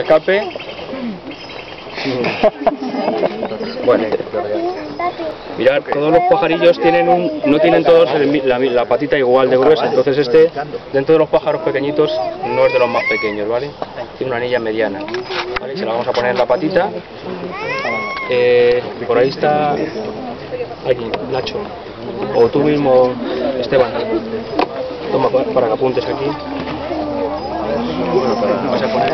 escape. bueno, mirad, todos los pajarillos tienen un, no tienen todos el la, la, patita igual de gruesa, entonces este, dentro de los pájaros pequeñitos, no es de los más pequeños, ¿vale? Tiene una anilla mediana, ¿vale? Se la vamos a poner en la patita. Eh, por ahí está, aquí, Nacho, o tú mismo, Esteban. Toma para que apuntes aquí. Vamos a poner.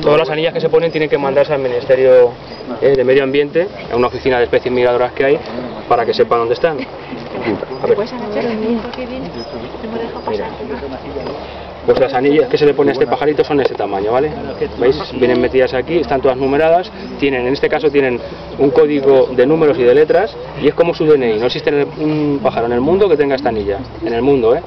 Todas las anillas que se ponen tienen que mandarse al Ministerio eh, de Medio Ambiente, a una oficina de especies migradoras que hay, para que sepan dónde están. A ver. Pues las anillas que se le pone a este pajarito son de este tamaño, ¿vale? ¿Veis? Vienen metidas aquí, están todas numeradas, tienen, en este caso tienen un código de números y de letras y es como su DNI. No existe un pájaro en el mundo que tenga esta anilla, en el mundo, ¿eh?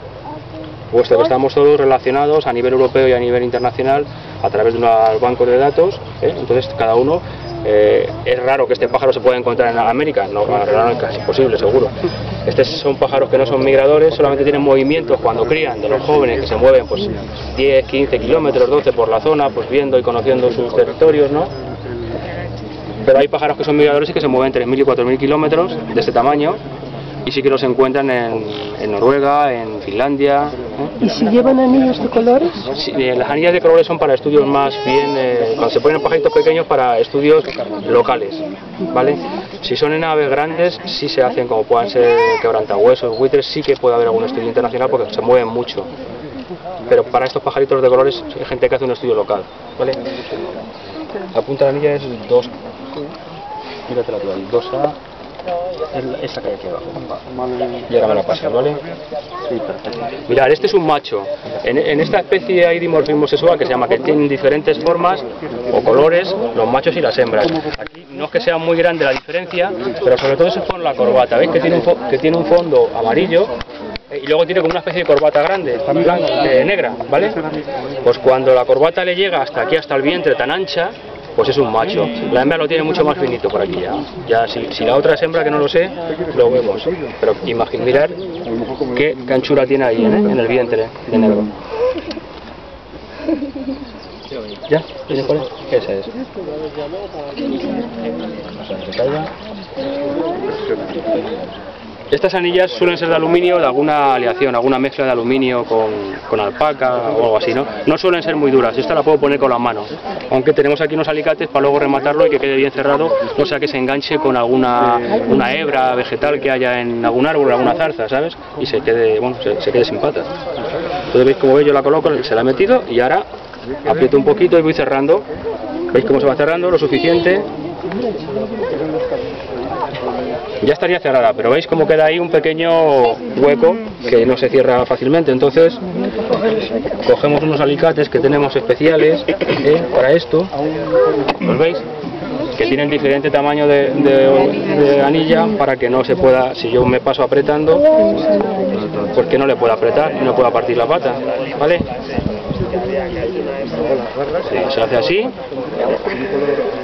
Puesto que estamos todos relacionados a nivel europeo y a nivel internacional a través de un banco de datos, ¿eh? entonces cada uno eh, es raro que este pájaro se pueda encontrar en América, no, es casi posible, seguro. Estos son pájaros que no son migradores, solamente tienen movimientos cuando crían, de los jóvenes que se mueven pues 10, 15 kilómetros, 12 por la zona, pues viendo y conociendo sus territorios, ¿no? Pero hay pájaros que son migradores y que se mueven 3.000 y 4.000 kilómetros de este tamaño y sí que los encuentran en, en Noruega, en Finlandia. ¿eh? ¿Y si llevan anillos de colores? Sí, eh, las anillas de colores son para estudios más bien, eh, cuando se ponen pajaritos pequeños para estudios locales, ¿vale? Si son en aves grandes, sí se hacen como puedan ser quebrantahuesos, buitres, sí que puede haber algún estudio internacional porque se mueven mucho. Pero para estos pajaritos de colores hay gente que hace un estudio local, ¿vale? La punta de la anilla es 2, míratela tú ahí, 2A, esa que hay aquí abajo. Y ahora me la ¿vale? Sí, perfecto. Mirad, este es un macho. En, en, esta especie hay dimorfismo sexual que se llama que tienen diferentes formas o colores los machos y las hembras. Aquí no es que sea muy grande la diferencia, pero sobre todo es por la corbata. ¿Veis que tiene un, que tiene un fondo amarillo? y luego tiene como una especie de corbata grande, blanca, eh, negra, ¿vale? Pues cuando la corbata le llega hasta aquí, hasta el vientre tan ancha, pues es un macho. La hembra lo tiene mucho más finito por aquí ya. Ya si, si la otra es hembra que no lo sé, lo vemos. Pero imagínate mirar qué canchura tiene ahí ¿eh? en el vientre de negro. ¿Ya? ¿Tiene cuál es? Esa es. Estas anillas suelen ser de aluminio, de alguna aleación, alguna mezcla de aluminio con, con, alpaca o algo así, ¿no? No suelen ser muy duras, esta la puedo poner con las manos, aunque tenemos aquí unos alicates para luego rematarlo y que quede bien cerrado, no sea que se enganche con alguna una hebra vegetal que haya en algún árbol, alguna zarza, ¿sabes? Y se quede, bueno, se, quede sin patas. Entonces veis como veis yo la coloco, se la he metido y ahora aprieto un poquito y voy cerrando. ¿Veis cómo se va cerrando? Lo suficiente ya estaría cerrada, pero veis cómo queda ahí un pequeño hueco que no se cierra fácilmente. Entonces, cogemos unos alicates que tenemos especiales ¿eh? para esto, ¿los veis? Que tienen diferente tamaño de, anilla para que no se pueda, si yo me paso apretando, pues que no le pueda apretar y no pueda partir la pata, ¿vale? Se hace así.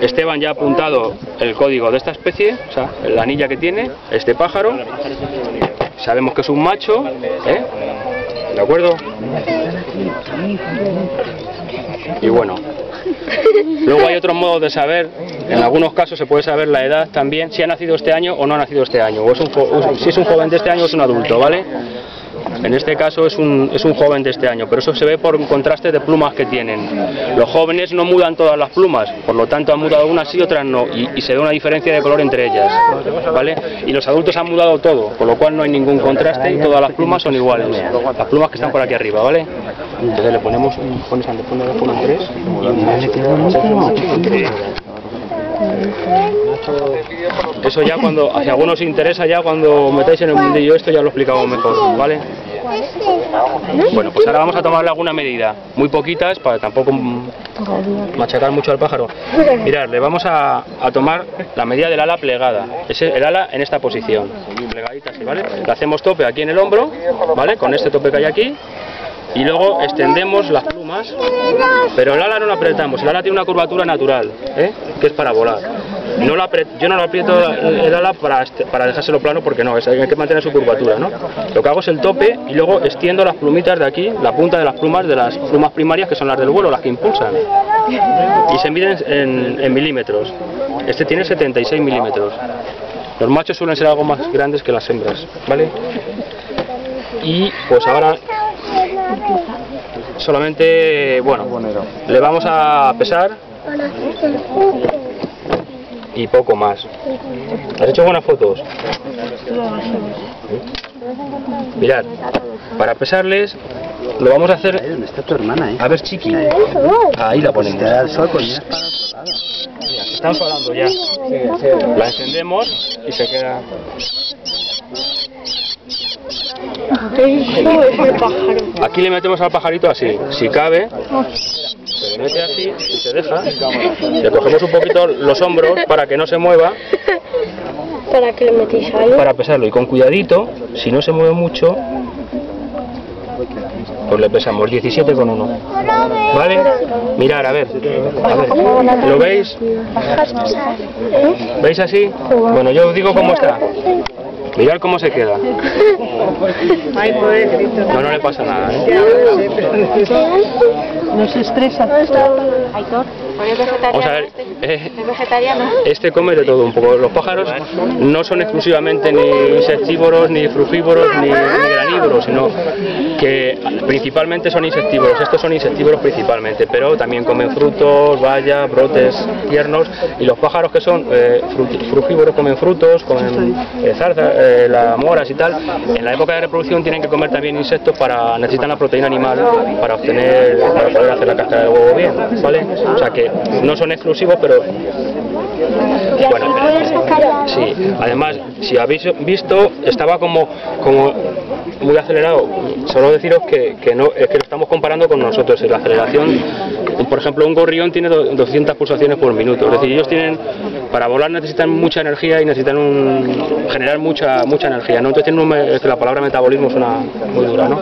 Esteban ya ha apuntado el código de esta especie, o sea, la anilla que tiene, este pájaro. Sabemos que es un macho, ¿eh? ¿De acuerdo? Y bueno, luego hay otros modos de saber, en algunos casos se puede saber la edad también, si ha nacido este año o no ha nacido este año, o es un, si es un joven de este año o es un adulto, ¿vale? En este caso es un, es un joven de este año, pero eso se ve por un contraste de plumas que tienen. Los jóvenes no mudan todas las plumas, por lo tanto han mudado unas y otras no, y, y se ve una diferencia de color entre ellas, ¿vale? Y los adultos han mudado todo, con lo cual no hay ningún contraste y todas las plumas son iguales. Las plumas que están por aquí arriba, ¿vale? Entonces le ponemos pones antepones, ponen tres eso ya cuando, si a alguno os interesa ya cuando metáis en el mundillo esto ya lo explicamos mejor, ¿vale? Bueno, pues ahora vamos a tomarle alguna medida, muy poquitas para tampoco machacar mucho al pájaro. Mirad, le vamos a, a tomar la medida del ala plegada, es el ala en esta posición, plegadita así, ¿vale? Le hacemos tope aquí en el hombro, ¿vale? Con este tope que hay aquí, y luego extendemos las plumas, pero el ala no lo apretamos, el ala tiene una curvatura natural, ¿eh? que es para volar. No la yo no lo aprieto el ala para, este- para dejárselo plano porque no, es- hay que mantener su curvatura. ¿no? Lo que hago es el tope y luego extiendo las plumitas de aquí, la punta de las plumas de las plumas primarias que son las del vuelo, las que impulsan. Y se miden en, en milímetros. Este tiene 76 milímetros. Los machos suelen ser algo más grandes que las hembras, ¿vale? Y pues ahora solamente, bueno, le vamos a pesar y poco más. ¿Has hecho buenas fotos? Mirad, para pesarles lo vamos a hacer... ¿Dónde está tu hermana, eh? A ver, chiqui. Ahí la ponemos. Da el sol, coño, es para otro lado. Están hablando ya. La encendemos y se queda. Aquí le metemos al pajarito así, si cabe, se le mete así y se deja. Le cogemos un poquito los hombros para que no se mueva, ¿Para que le metéis ahí? para pesarlo. Y con cuidadito, si no se mueve mucho, pues le pesamos 17,1. ¿Vale? Mirar, a ver. A ver. ¿Lo veis? ¿Veis así? Bueno, yo os digo cómo está. Mirad cómo se queda. No, no le pasa nada. ¿eh? No se estresa. Vamos a ver. eh, ¿Es vegetariano? Este come de todo un poco. Los pájaros no son exclusivamente ni insectívoros, ni frugívoros, ni, ni granívoros, sino que principalmente son insectívoros. Estos son insectívoros principalmente, pero también comen frutos, bayas, brotes tiernos. Y los pájaros que son eh, frugívoros comen frutos, comen eh, zarzas, eh, las moras y tal. En la época de reproducción tienen que comer también insectos para necesitan la proteína animal para obtener, para hacer la casca de huevo bien, ¿vale? O sea que no son exclusivos, pero bueno, sí, además, si habéis visto, estaba como, como muy acelerado. Solo deciros que, que no, es que lo estamos comparando con nosotros. La aceleración, por ejemplo, un gorrión tiene do- 200 pulsaciones por minuto. Es decir, ellos tienen, para volar necesitan mucha energía y necesitan un, generar mucha mucha energía. ¿no? Entonces tienen un, es que la palabra metabolismo suena muy dura, ¿no?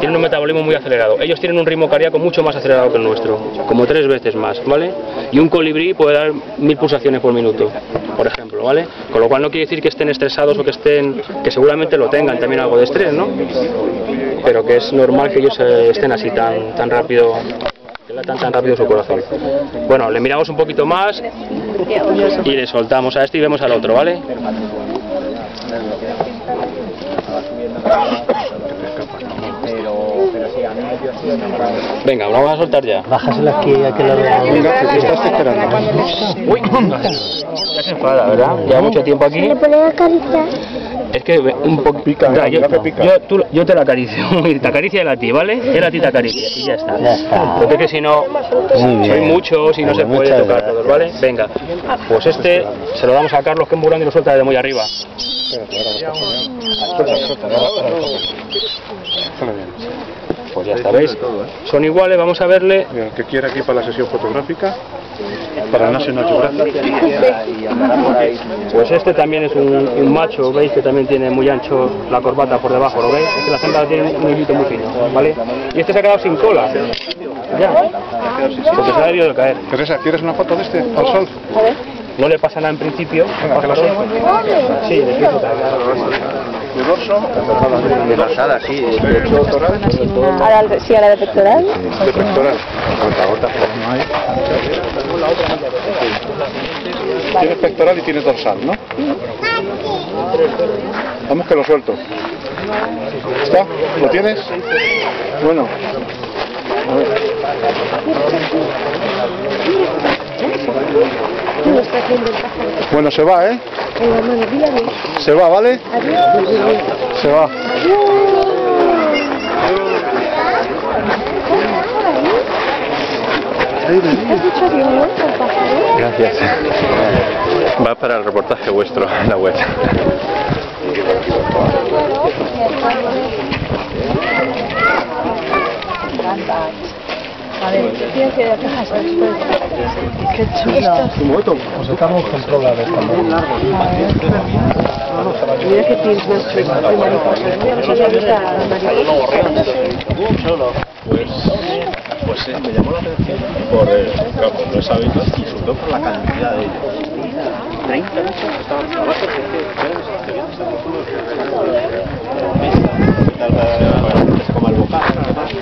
Tienen un metabolismo muy acelerado. Ellos tienen un ritmo cardíaco mucho más acelerado que el nuestro, como tres veces más, ¿vale? Y un colibrí puede dar mil pulsaciones por minuto, por ejemplo, ¿vale? Con lo cual no quiere decir que estén estresados o que estén, que seguramente lo tengan también algo de estrés, ¿no? Pero que es normal que ellos eh, estén así tan, tan rápido, latan tan rápido su corazón. Bueno, le miramos un poquito más y le soltamos a este y vemos al otro, ¿vale? Venga, lo vamos a soltar ya. Bájasela aquí a que la. Venga, que te estás esperando. Uy, ya se enfada, ¿verdad? Lleva mucho tiempo aquí. puede acariciar? Es que un poco Pica, yo, te pica. yo- tú- yo te la acaricio, te acaricia él a ti, ¿vale? Él a ti te acaricia y ya está. Ya está. Porque es que si no, soy muchos y no se puede tocar gracias. todos, ¿vale? Venga, pues este se lo damos a Carlos que es muy grande y lo suelta de muy arriba. Sale bien. Pues ya está, ¿veis? Son iguales, vamos a verle. El que quiera aquí para la sesión fotográfica, para National Geographic. Pues este también es un, un macho, veis que también tiene muy ancho la corbata por debajo, ¿lo veis? Es que las hembras tienen un hilito muy fino, ¿vale? Y este se ha quedado sin cola. Ya. Porque se ha debido de caer. Teresa, ¿quieres una foto de este al sol? No le pasa nada en principio. Venga, que la. Sí, De dorso, De pasada, sí. de pectoral, Ahora, sí, a la de pectoral. de pectoral. Tienes pectoral y tienes dorsal, ¿no? Vamos que lo suelto. ¿Está? ¿Lo tienes? Bueno. A ver. Bueno, se va, ¿eh? Se va, ¿vale? Se va. Gracias. Va para el reportaje vuestro en la web. Qué chulo. Un momento. Pues estamos controlados también. Mira que tienes nuestro Pues, pues sí, me llamó la atención por, eh, claro, por no es hábito y sobre todo por la cantidad de ellos. 30 estaban trabajos que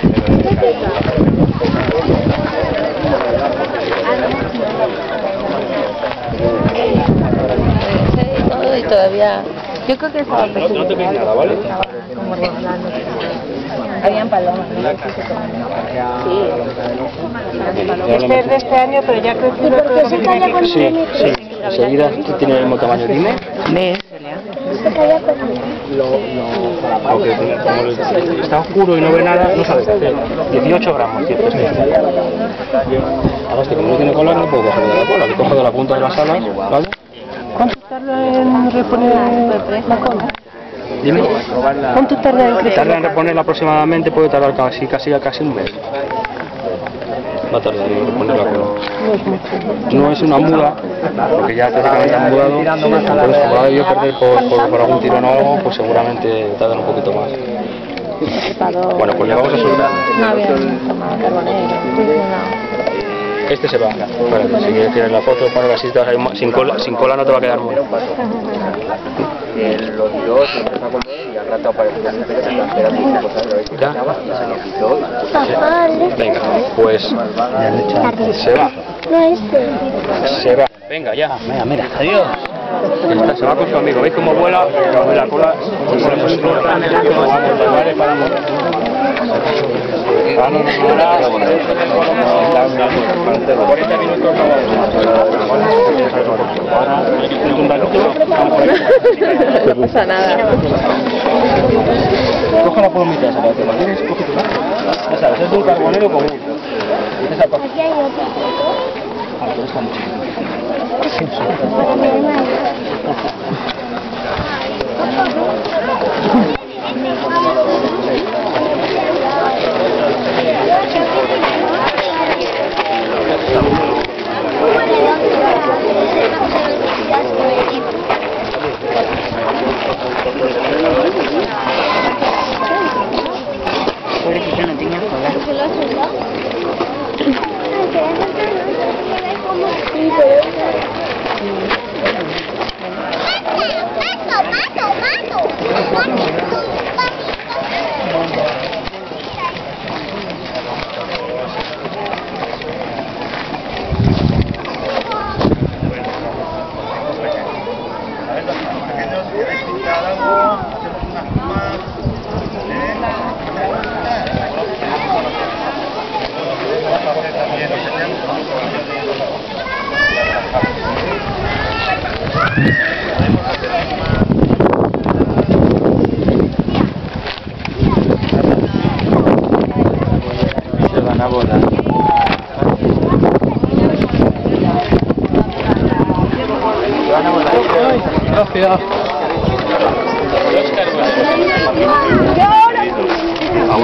el y todavía. Yo creo que estaba No, no te veis nada, ¿vale? como regalando. Habían palomas. Este es de este año, pero ya creo que ¿Y por qué se calla con Sí, sí. Enseguida tiene el mismo tamaño. Dime. Se calla conmigo. Aunque como el- está oscuro y no ve nada, no sabe qué hacer. 18 gramos, cierto este. Ahora este como no tiene cola, no puedo cogerlo de la cola. Le cojo de la punta de las alas, ¿vale? ¿Cuánto tarda en reponer la cola? Dime. ¿Cuánto tarda en crecer? Tarda en reponerla aproximadamente, puede tardar casi, casi, casi un mes. Va a tardar en reponer la cola. No es una muda, porque ya teóricamente han mudado, entonces como la debió perder por, por, por algún tirón o algo, pues seguramente tardan un poquito más. Bueno, pues le vamos a soltar. Este se va. Espérate, si quieres tienes la foto, poner así, te vas a ir ma- sin cola, sin cola no te va a quedar muy. Lo tiró, se empezó a comer y al rato apareció la gente que se estaba esperando y se lo quitó y Venga, pues se va, no este. se va. Venga, ya. Mira, mira, adiós. Se va con su amigo. ¿Veis cómo vuela? Con la cola se pone pues flota. Vamos, vale, paramos. Paramos, ahora, 40 minutos. No pasa nada. Coge la palomita esa, la que la tienes, coge tú. Ya sabes, es un carbonero común. Esa pa- Aquí hay otro. Ah, pero esta no. Gracias. Gracias.